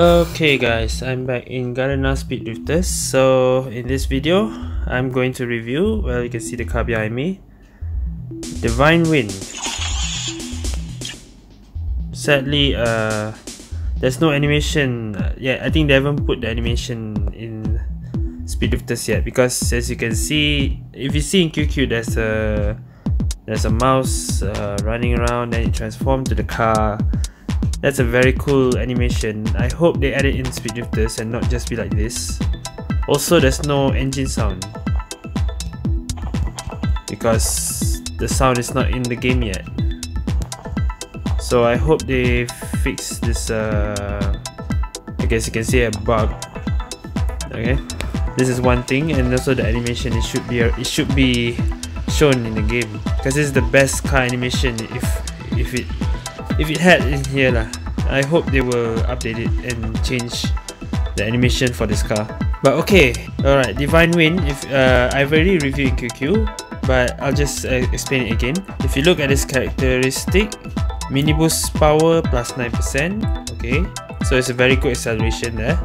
Okay guys, I'm back in Garena Speed Drifters. So in this video, I'm going to review, well you can see the car behind me, Divine Wind. Sadly, uh, there's no animation, uh, yeah I think they haven't put the animation in Speed Drifters yet because as you can see, if you see in QQ there's a there's a mouse uh, running around and it transforms to the car that's a very cool animation. I hope they add it in Speed Drifters and not just be like this. Also, there's no engine sound. Because the sound is not in the game yet. So I hope they fix this, uh, I guess you can say a bug. Okay, this is one thing, and also the animation. It should be it should be shown in the game because this is the best car animation. If if it if it had in here lah. I hope they will update it and change the animation for this car. But okay, alright, Divine Wind, if uh, I've already reviewed QQ, but I'll just uh, explain it again. If you look at this characteristic, mini boost power plus 9%, okay, so it's a very good acceleration there.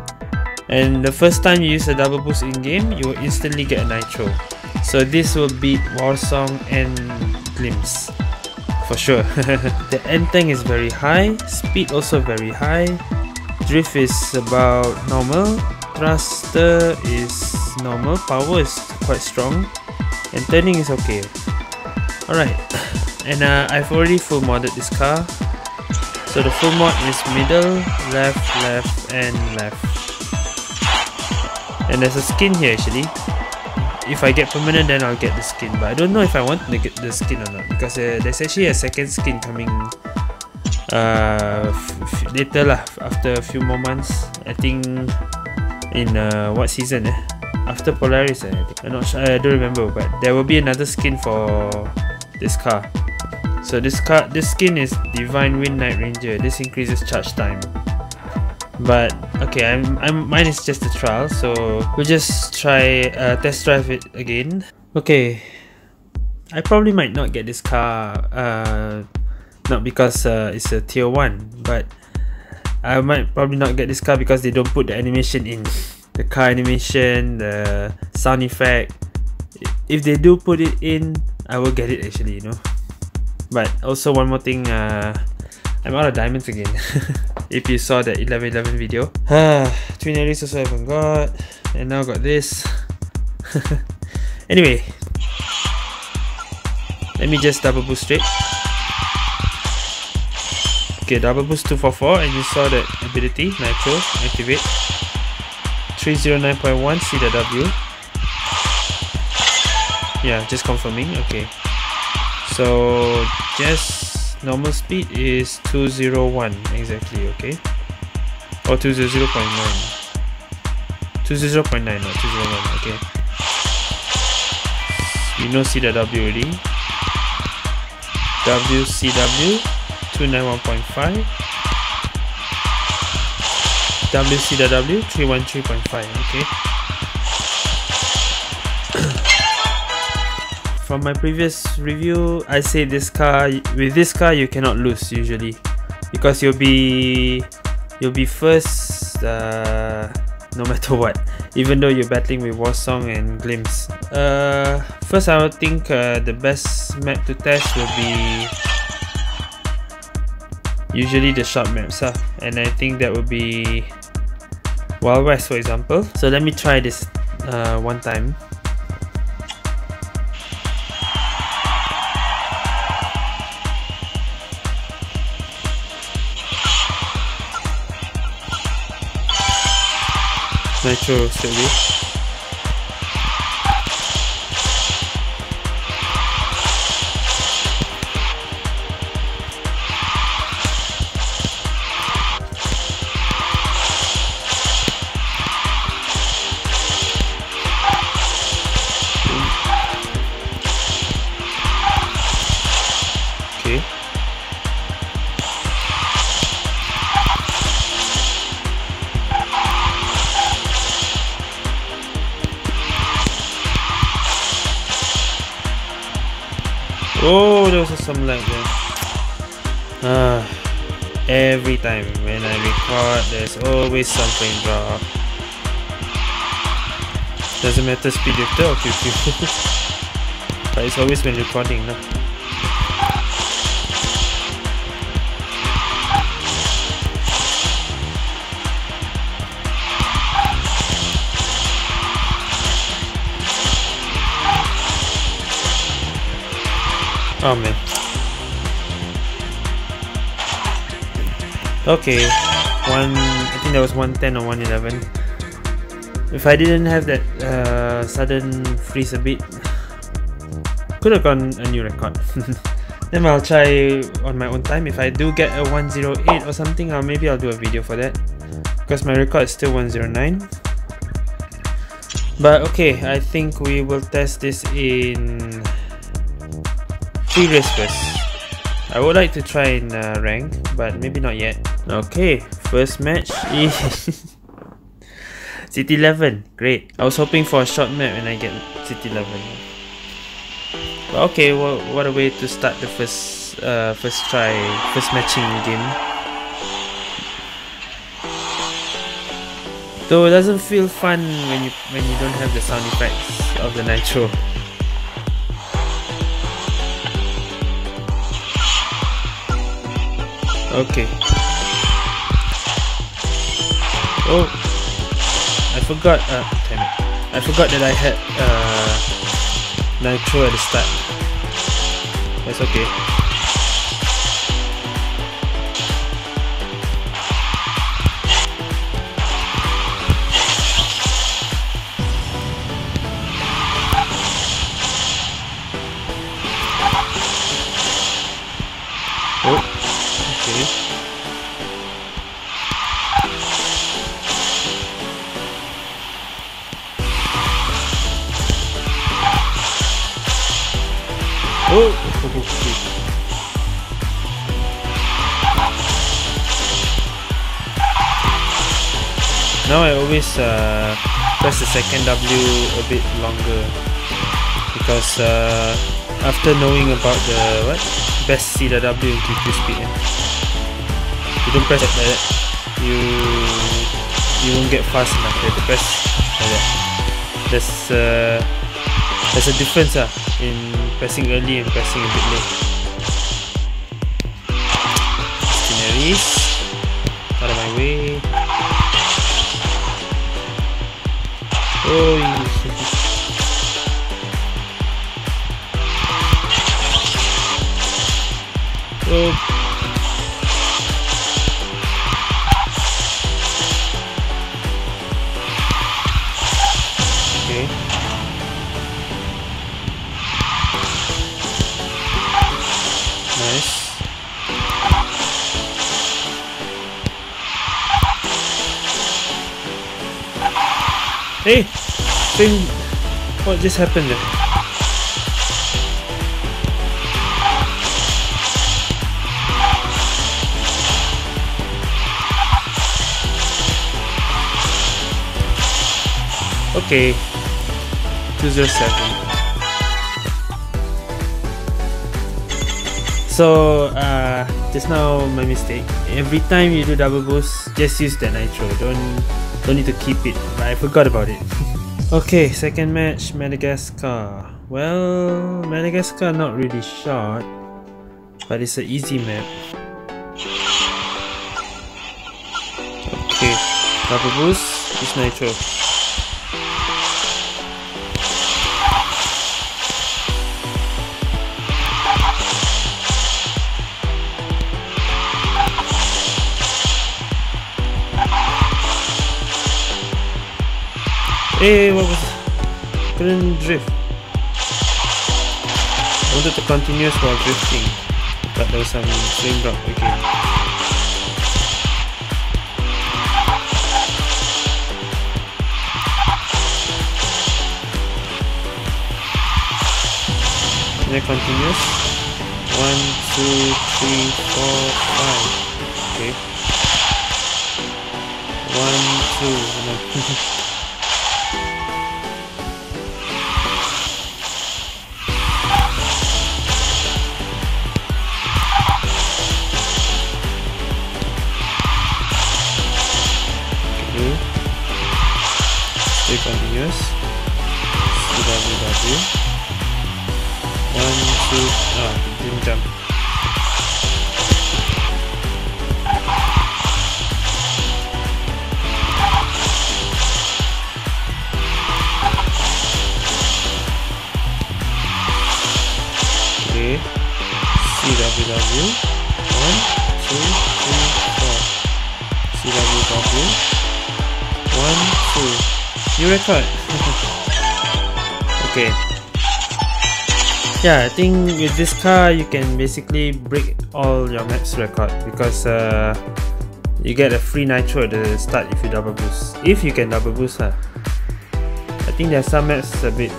And the first time you use a double boost in game, you will instantly get a nitro. So this will beat Warsong and Glimpse for sure. the end tank is very high, speed also very high, drift is about normal, thruster is normal, power is quite strong, and turning is okay. Alright, and uh, I've already full modded this car. So the full mod is middle, left, left, and left. And there's a skin here actually if I get permanent then I'll get the skin but I don't know if I want to get the skin or not because uh, there's actually a second skin coming uh, later lah after a few more months I think in uh, what season eh? after Polaris eh, I think. I'm not sure I don't remember but there will be another skin for this car so this car this skin is Divine Wind Night Ranger this increases charge time but okay I'm, I'm mine is just a trial so we'll just try uh, test drive it again. Okay. I probably might not get this car uh, not because uh, it's a tier 1 but I might probably not get this car because they don't put the animation in. The car animation the sound effect. If they do put it in I will get it actually you know. But also one more thing uh, I'm out of diamonds again. if you saw the 1111 video. Twin Aries also haven't got. And now got this. anyway. Let me just double boost straight. Okay, double boost 244 and you saw that ability, Nitro, activate. 309.1 CW. Yeah, just confirming, okay. So, just normal speed is 201 exactly okay? Or 200.9 200.9 not 201 okay? You know CW already? WCW 291.5 WCW 313.5 okay from my previous review, I say this car with this car you cannot lose usually because you'll be you'll be first uh, no matter what even though you're battling with Warsong and Glimpse. Uh, first I would think uh, the best map to test will be usually the short maps huh? and I think that would be Wild West for example. So let me try this uh, one time. Nitro City. Oh, there was some lag there. Ah. Every time when I record, there's always something wrong. Doesn't matter speed drifter or QQ. but it's always when recording, no? Oh man. Okay, one. I think that was 110 or 111. If I didn't have that uh, sudden freeze a bit, could have gone a new record. then I'll try on my own time. If I do get a 108 or something, I'll maybe I'll do a video for that. Because my record is still 109. But okay, I think we will test this in Previous first. I would like to try in uh, rank, but maybe not yet. Okay, first match City 11. Great. I was hoping for a short map when I get City 11. But okay, well, what a way to start the first uh, first try, first matching game. Though it doesn't feel fun when you when you don't have the sound effects of the nitro. Okay. Oh, I forgot. Uh, damn it! I forgot that I had uh, nitro at the start. That's okay. Always uh, press the second W a bit longer. Because uh, after knowing about the what? Best CW in QQ speed. You don't press it like that. You you won't get fast enough. You have to press like that. There's uh, there's a difference uh, in pressing early and pressing a bit late. Sceneries. Oh, Oh. Hey! Thing... What just happened there? Okay. 207. So, uh, just now my mistake. Every time you do double boost, just use the nitro. Don't don't need to keep it, but I forgot about it. okay, second match, Madagascar. Well, Madagascar not really short, but it's an easy map. Okay, double boost, is nitro. Hey, what was Couldn't drift. I wanted to continue while drifting, but there was some swing drop. Okay. Then continuous. One, two, three, four, five. Okay. One, two. stay continuous. CWW. One, two, ah, didn't jump. Okay. CWW. Record. okay. Yeah, I think with this car you can basically break all your maps record because uh, you get a free nitro at the start if you double boost. If you can double boost lah. I think there are some maps a bit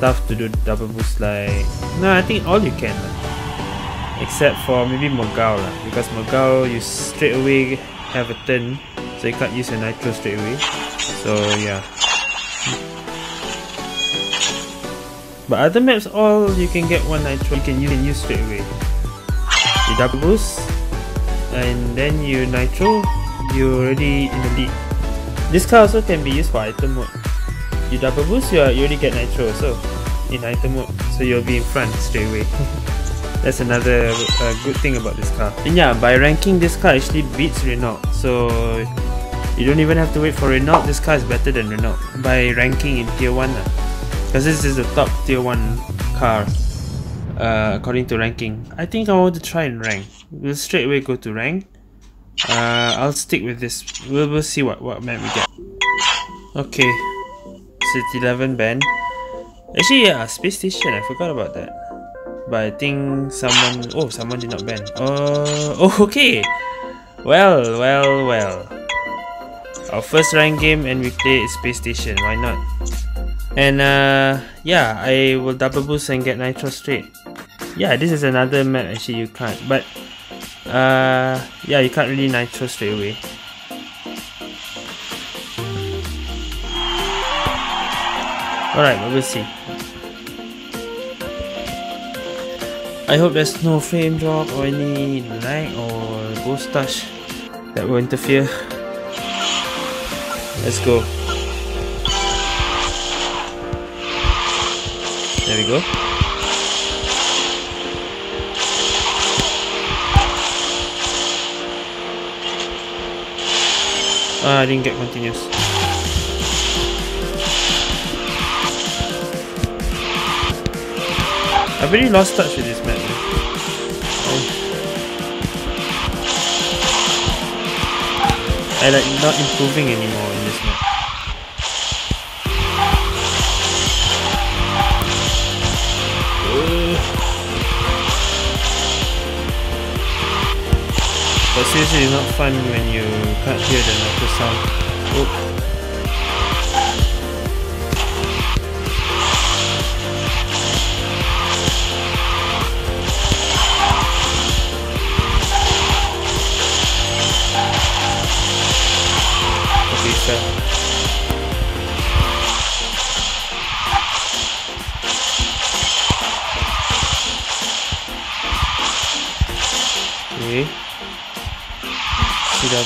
tough to do double boost like no I think all you can lah. except for maybe Mogao lah because Mogao you straight away have a turn so you can't use your nitro straight away so yeah but other maps all you can get one nitro you can, you can use straight away. You double boost and then you nitro you're already in the lead. This car also can be used for item mode. You double boost you, are, you already get nitro so in item mode. So you'll be in front straight away. That's another uh, good thing about this car and yeah by ranking this car actually beats Reno. So you don't even have to wait for Reno. This car is better than Reno by ranking in tier 1 because this is the top tier 1 car uh, according to ranking. I think I want to try and rank. We'll straight away go to rank. Uh, I'll stick with this. We'll, we'll see what, what map we get. Okay. City 11 band actually yeah space station. I forgot about that. But I think someone oh someone did not ban. Uh, oh okay. Well well well. Our first rank game and we play space station. Why not and uh, yeah I will double boost and get nitro straight yeah this is another map actually you can't but uh, yeah you can't really nitro straight away Alright, but we'll see. I hope there's no frame drop or any lag or ghost touch that will interfere. Let's go. There we go. Ah, I didn't get continuous. I've really lost touch with this map. Oh. I like not improving anymore in this map. But seriously, it's not fun when you can't hear the metal sound.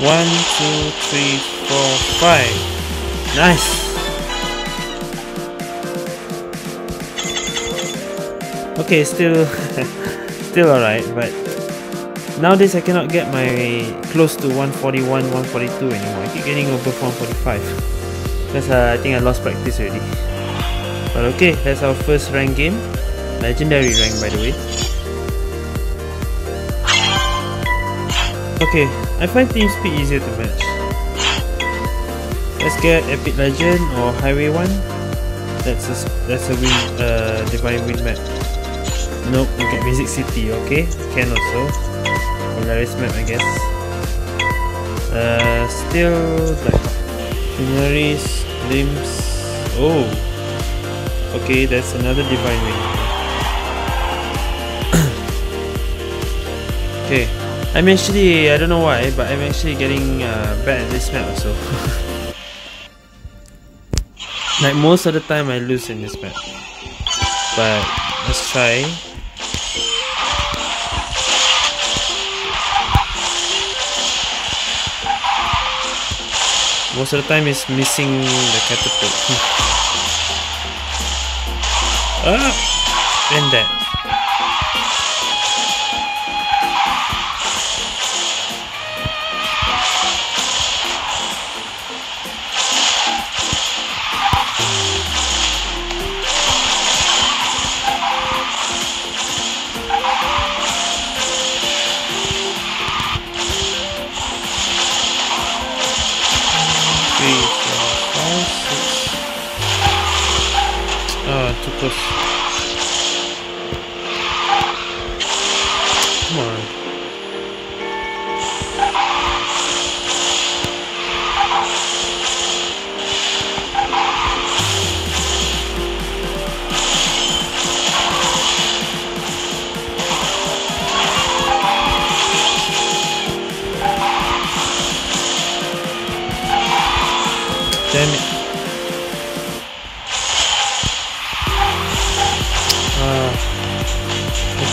One, two, three, four, five. Nice. Okay, still, still alright, but nowadays I cannot get my close to 141, 142 anymore. I keep getting over 145. That's uh, I think I lost practice already. But okay, that's our first rank game. Legendary rank by the way. Okay, I find team speed easier to match. Let's get Epic Legend or Highway 1. That's a, that's a win, uh, Divine Wind map. Nope, we get Music City, okay? Can also. Polaris map, I guess. Uh, still Black Daenerys, limbs. Oh. Okay, that's another divine ring. okay. I'm actually, I don't know why, but I'm actually getting uh, bad at this map also. like most of the time I lose in this map. But let's try. Most of the time is missing the catapult. ah! And that. Come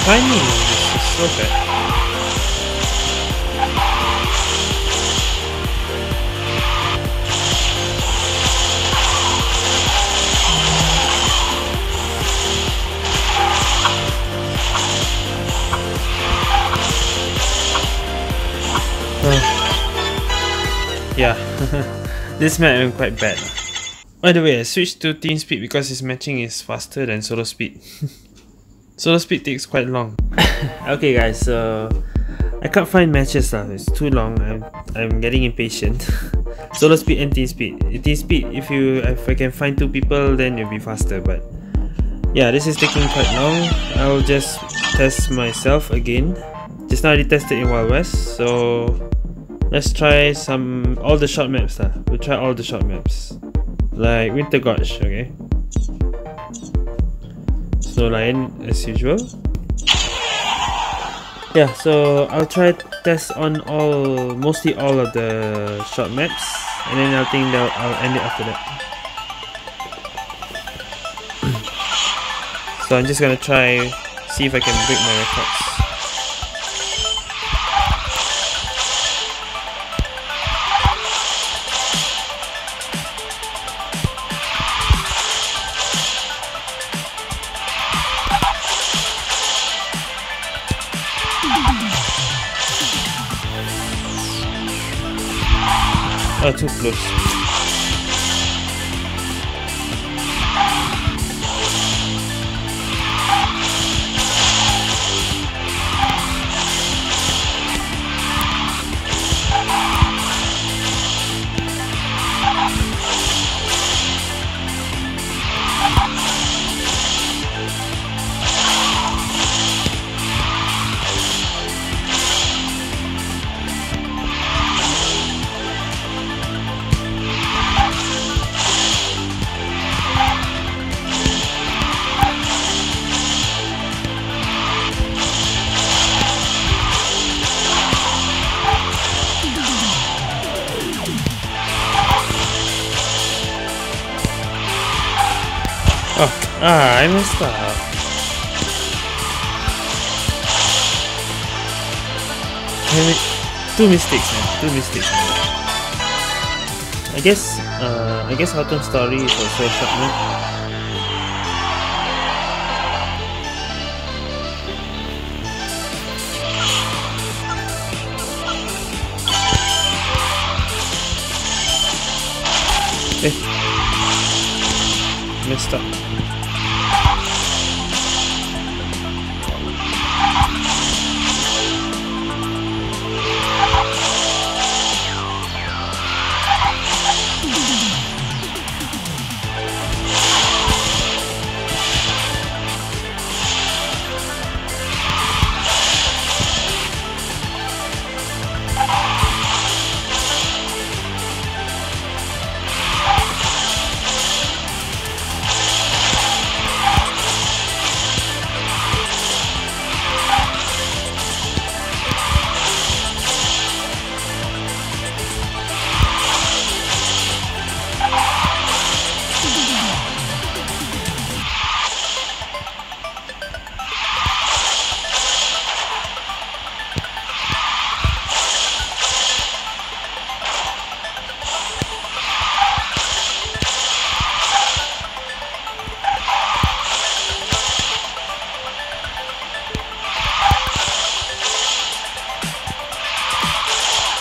is so bad. yeah, this map is quite bad. By the way, I switched to team speed because its matching is faster than solo speed. Solo speed takes quite long. okay guys, so I can't find matches now. It's too long. I'm I'm getting impatient. Solo speed and team speed. Team speed, if you if I can find two people, then it'll be faster. But yeah, this is taking quite long. I'll just test myself again. Just now I tested in Wild West, so let's try some all the short maps. Lah. We'll try all the short maps, like Winter Gorge. Okay line as usual. Yeah so I'll try test on all mostly all of the short maps and then I think that I'll end it after that. So I'm just gonna try see if I can break my records Oh, too close. I messed up. Two mistakes, man. Two mistakes. Man. I guess, uh, I guess Autumn Story is also a short man. Eh. Messed up.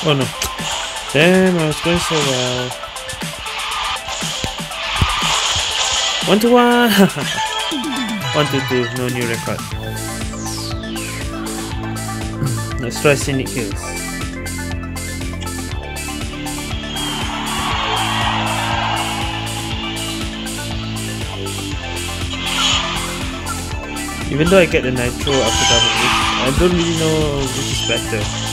Oh no. Damn, I was going so well. One to one! one to two, no new record. Let's try Scenic Hills. Even though I get the nitro after double I don't really know which is better.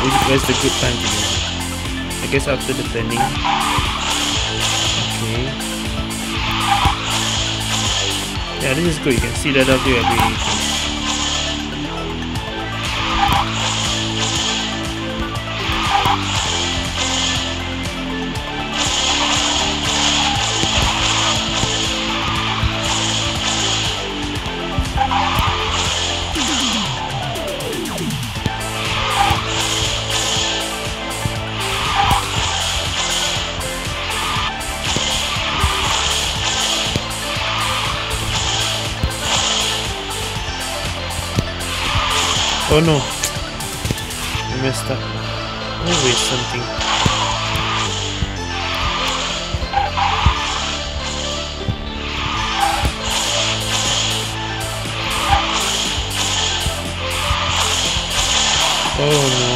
Where's the good time to it? I guess after the planning. Okay. Yeah, this is good. You can see that I'll everything. Oh no. I messed up. Always something. Oh no.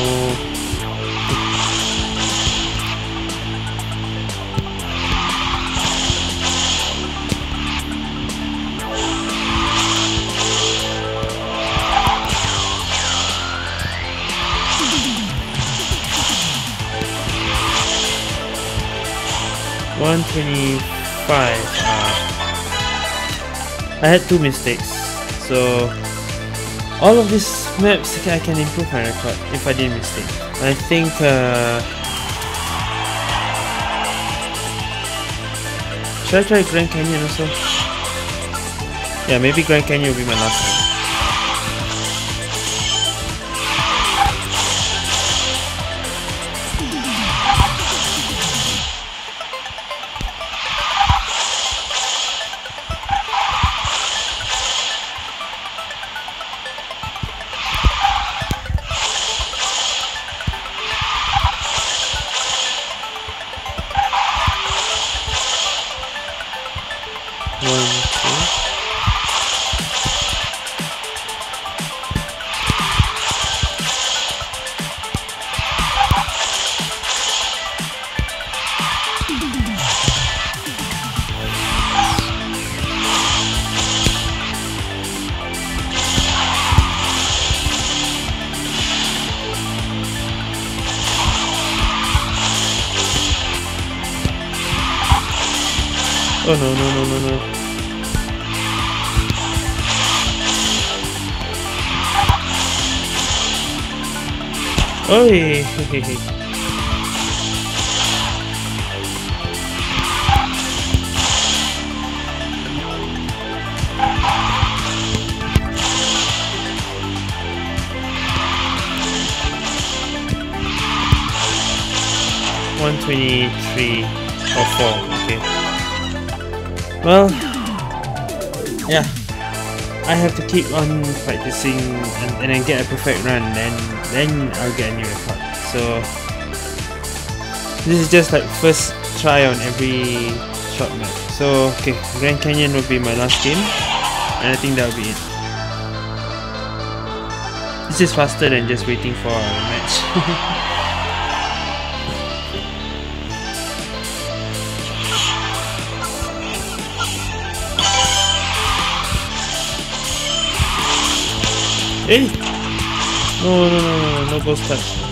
One twenty-five. Uh, I had two mistakes, so all of these maps I can improve my record if I didn't mistake. I think. Uh, should I try Grand Canyon also? Yeah, maybe Grand Canyon will be my last one. Oh no, no, no, no, no. Oi! One twenty-three or four. Okay. Well, yeah, I have to keep on practicing and, and then get a perfect run, then then I'll get a new record. So this is just like first try on every short map. So okay, Grand Canyon will be my last game, and I think that will be it. This is faster than just waiting for a match. Hey! No, no, no, no, no ghost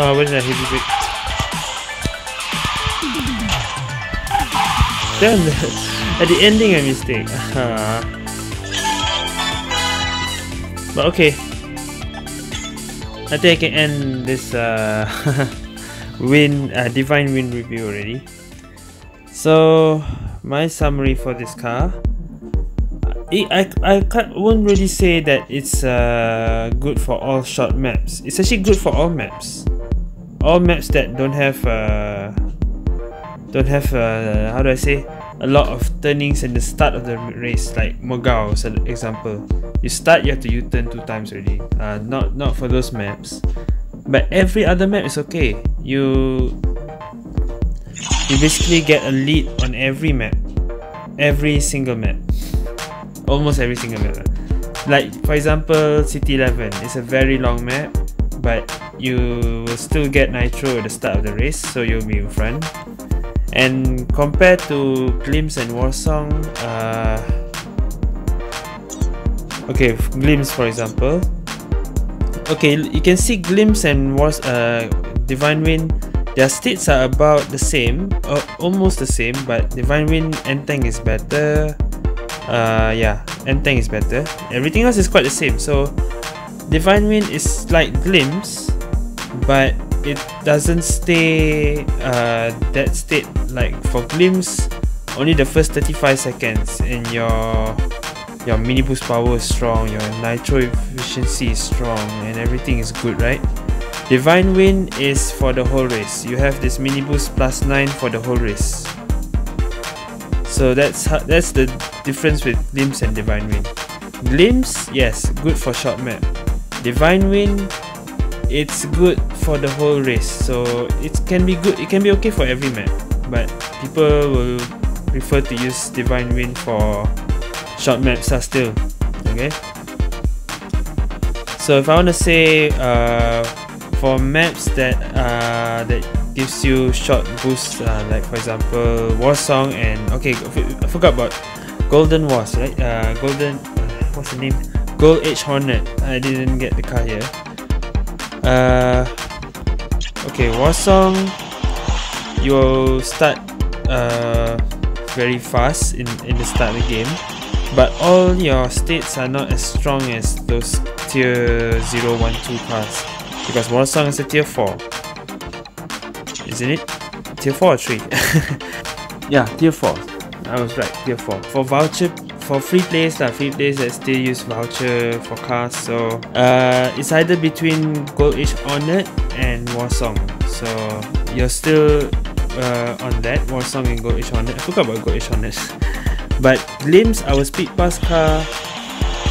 Oh, where's that heavy brick? Damn, at the ending I mistake. but okay. I think I can end this uh, win uh, divine wind review already. So my summary for this car. I, I, I won't really say that it's uh, good for all short maps. It's actually good for all maps all maps that don't have uh, don't have uh, how do I say a lot of turnings in the start of the race like Mogao as an example. You start you have to U-turn two times already. Uh, not not for those maps. But every other map is okay. You you basically get a lead on every map. Every single map. Almost every single map. Like for example City 11 is a very long map but you will still get nitro at the start of the race so you'll be in front. And compared to Glimpse and Warsong uh, okay Glimpse for example. Okay you can see Glimpse and Wars uh, Divine Wind their states are about the same or almost the same but Divine Wind end tank is better. Uh, yeah end tank is better. Everything else is quite the same so Divine Wind is like Glimpse, but it doesn't stay uh, that state. Like for Glimpse, only the first 35 seconds and your your mini boost power is strong, your nitro efficiency is strong, and everything is good, right? Divine Wind is for the whole race. You have this mini boost plus 9 for the whole race. So that's that's the difference with Glimpse and Divine Wind. Glimpse, yes, good for short map. Divine Wind, it's good for the whole race. So it can be good. It can be okay for every map, but people will prefer to use Divine Wind for short maps are still. Okay. So if I want to say uh, for maps that uh, that gives you short boosts, uh, like for example Warsong and okay, I forgot about Golden Wars, right? Uh, Golden, what's the name? Gold Edge Hornet. I didn't get the car here. Uh, okay, Warsong. You'll start uh, very fast in, in the start of the game. But all your states are not as strong as those tier 0, 1, 2 cars. Because Warsong is a tier 4. Isn't it? Tier 4 or 3? yeah, tier 4. I was right, tier 4. For voucher for free plays lah, free plays that still use voucher for cars. So uh, it's either between Gold Edge Hornet and Warsong. So you're still uh, on that Warsong and Gold Edge Hornet. I forgot about Gold Edge Hornet. but Glimpse, our speed pass car,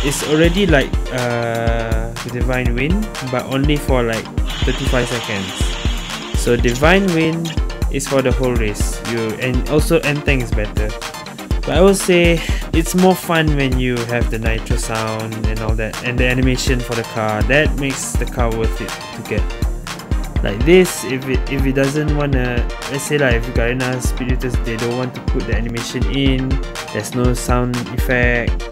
is already like uh, Divine Wind, but only for like 35 seconds. So Divine Wind is for the whole race. You and also End Tank is better. But I would say it's more fun when you have the nitro sound and all that and the animation for the car. That makes the car worth it to get. Like this, if it if it doesn't wanna let's say like if Garena Speed Drifters they don't want to put the animation in, there's no sound effect.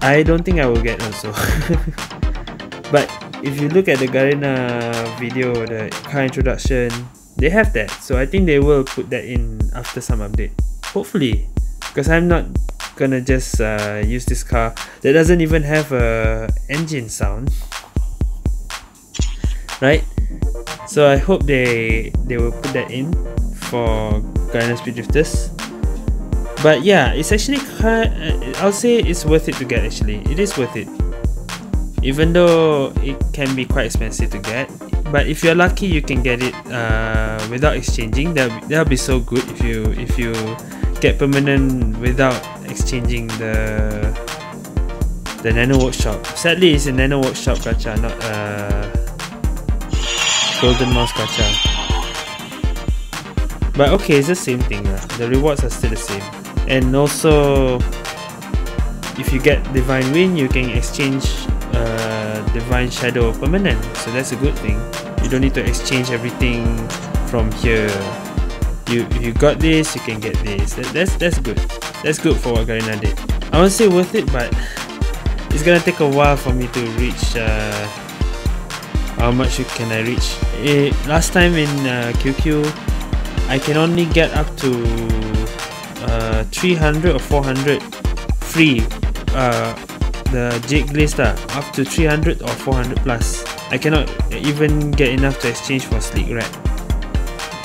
I don't think I will get also. but if you look at the Garena video, the car introduction, they have that. So I think they will put that in after some update. Hopefully because I'm not gonna just uh, use this car that doesn't even have a engine sound. Right? So I hope they they will put that in for Garena Speed Drifters but yeah it's actually uh, I'll say it's worth it to get actually. It is worth it. Even though it can be quite expensive to get but if you're lucky you can get it uh, without exchanging. That that'll be so good if you if you get permanent without exchanging the the Nano Workshop. Sadly, it's a Nano Workshop gacha, not a Golden Mouse gacha. But okay, it's the same thing. Uh. The rewards are still the same. And also, if you get divine wind you can exchange uh, divine shadow permanent so that's a good thing you don't need to exchange everything from here you you got this you can get this. That, that's that's good. That's good for what Garena did I won't say worth it but it's gonna take a while for me to reach uh, how much can I reach. It, last time in uh, QQ I can only get up to uh, 300 or 400 free uh, the Jade Glaze lah, up to 300 or 400 plus. I cannot even get enough to exchange for Sleek Rat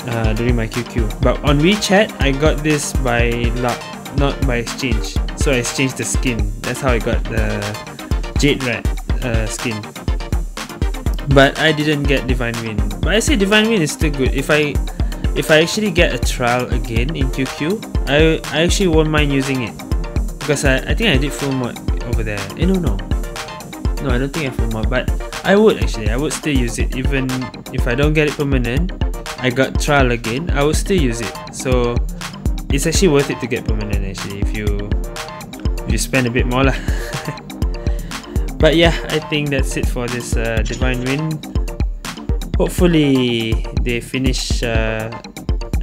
uh, during my QQ but on WeChat I got this by luck not by exchange. So I exchanged the skin. That's how I got the Jade Rat uh, skin. But I didn't get Divine Wind. But I say Divine Wind is still good. If I if I actually get a trial again in QQ I, I actually won't mind using it. Because I, I think I did full mod over there. Eh no no. No I don't think I full mod but I would actually. I would still use it even if I don't get it permanent I got trial again I will still use it. So it's actually worth it to get permanent actually if you if you spend a bit more lah. But yeah I think that's it for this uh, Divine Wind. Hopefully they finish uh,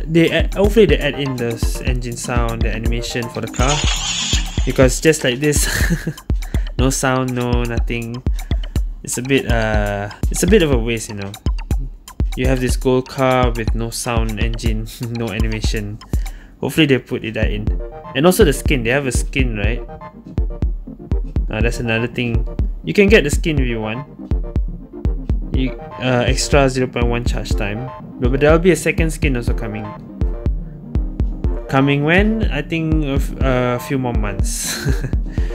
they add, hopefully they add in the engine sound the animation for the car. Because just like this no sound no nothing. It's a bit uh it's a bit of a waste you know you have this gold car with no sound engine no animation. Hopefully they put it that in. And also the skin they have a skin right? Uh, that's another thing. You can get the skin if you want. You, uh, extra 0.1 charge time. But, but there will be a second skin also coming. Coming when? I think a, a few more months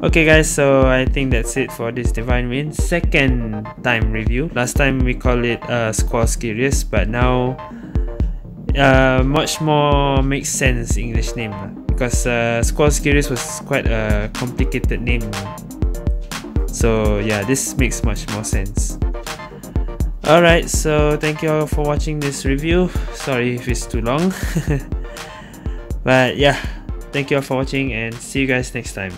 okay guys so i think that's it for this divine wind second time review. Last time we call it uh squall Scirius but now uh much more makes sense english name because uh Scirius was quite a complicated name. So yeah this makes much more sense. Alright so thank you all for watching this review. Sorry if it's too long. But yeah thank you all for watching and see you guys next time